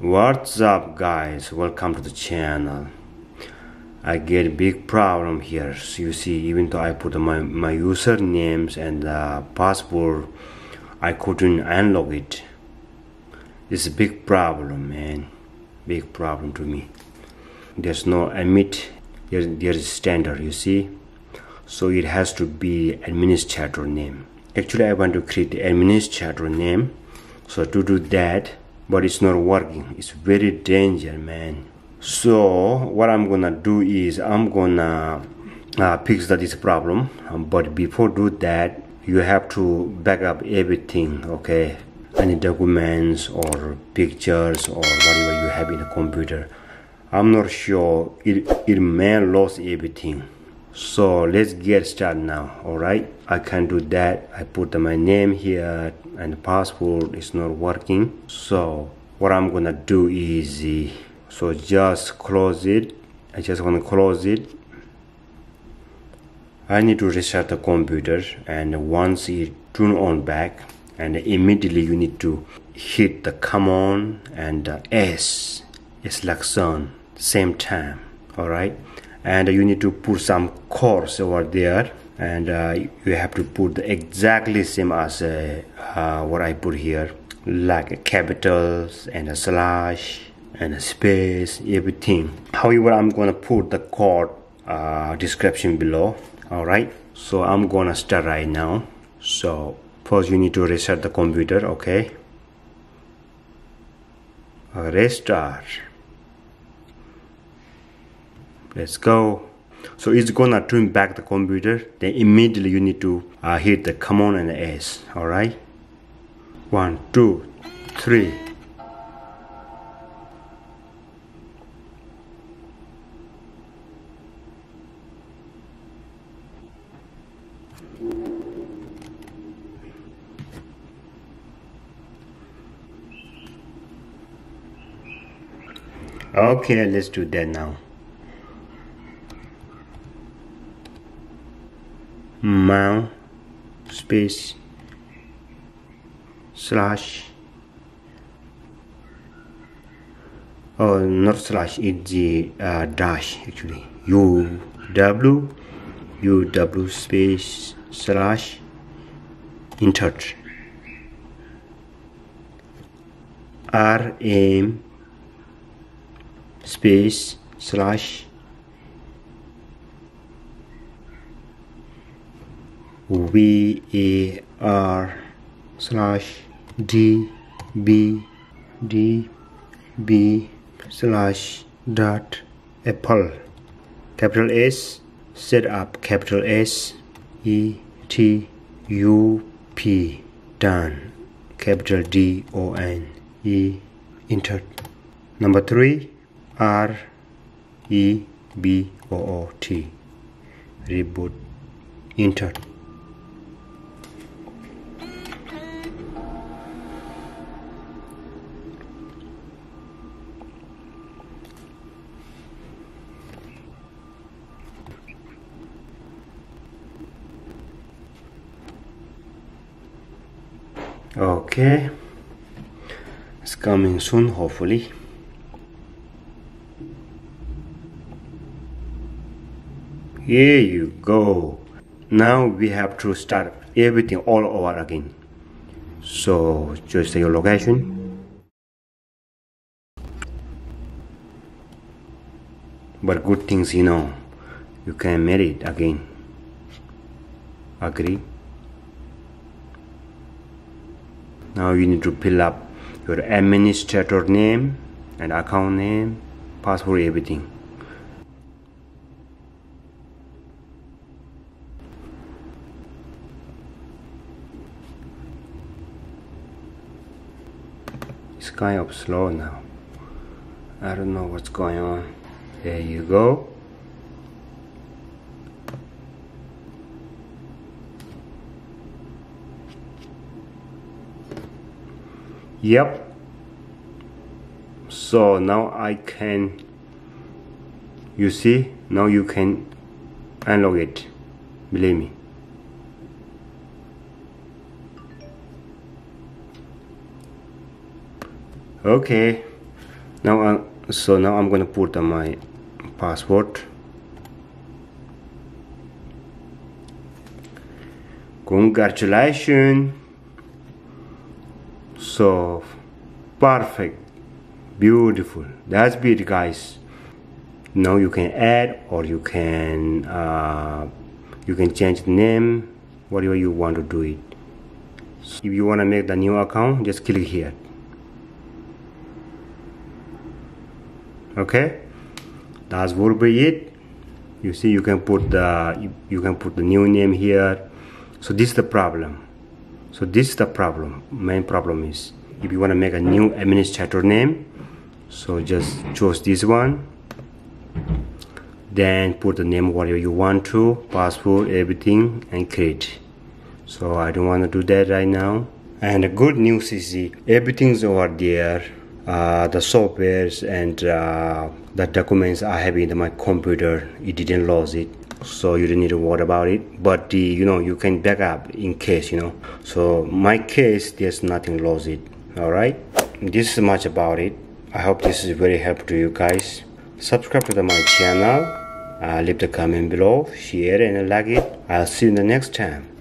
What's up guys? Welcome to the channel. I get a big problem here. So you see even though I put my, my usernames and uh, password I couldn't unlock it. It's a big problem man. Big problem to me. There's no admit there's, there's standard you see. So it has to be administrator name. Actually I want to create the administrator name. So to do that but it's not working. It's very dangerous man. So what i'm gonna do is i'm gonna uh, fix that this problem. Um, but before do that you have to back up everything okay? Any documents or pictures or whatever you have in the computer. I'm not sure it, it may lose everything so let's get started now all right? I can do that. I put my name here and the password is not working. So what i'm gonna do is so just close it. I just want to close it. I need to restart the computer and once it turn on back and immediately you need to hit the command and the s. Selection same time all right and you need to put some course over there. And uh, you have to put the exactly same as uh, uh, what I put here. Like capitals and a slash and a space everything. However I'm gonna put the code uh, description below. Alright so I'm gonna start right now. So first you need to reset the computer okay? Restart let's go. So it's gonna turn back the computer. Then immediately you need to uh, hit the command and the s. All right? One two three. Okay let's do that now mount space slash oh not slash it's the uh, dash actually. U w u w space slash insert r m space slash v a r slash d b d b slash dot apple. Capital S set up capital S E T U P. Done. Capital D O N E enter number three R E B O O T. Reboot. Enter okay it's coming soon hopefully. Here you go. Now we have to start everything all over again. So just your location. But good things you know. You can make it again. Agree now you need to fill up your administrator name and account name password everything. It's kind of slow now. I don't know what's going on. There you go yep. So now I can you see now you can unlock it. Believe me. Okay. Now uh, so now I'm gonna put my password. Congratulations so perfect beautiful. That's it guys. Now you can add or you can uh, you can change the name whatever you want to do it. So if you want to make the new account just click here. Okay? That's will be it. You see you can put the you can put the new name here. So this is the problem so this is the problem. Main problem is if you want to make a new administrator name so just choose this one then put the name whatever you want to password everything and create. So I don't want to do that right now. And the good news is everything's over there uh, the softwares and uh, the documents I have in my computer it didn't lose it so you don't need to worry about it. But the you know you can back up in case you know. So my case there's nothing lost it. All right? This is much about it. I hope this is very helpful to you guys. Subscribe to my channel. Uh, leave the comment below. Share and like it. I'll see you in the next time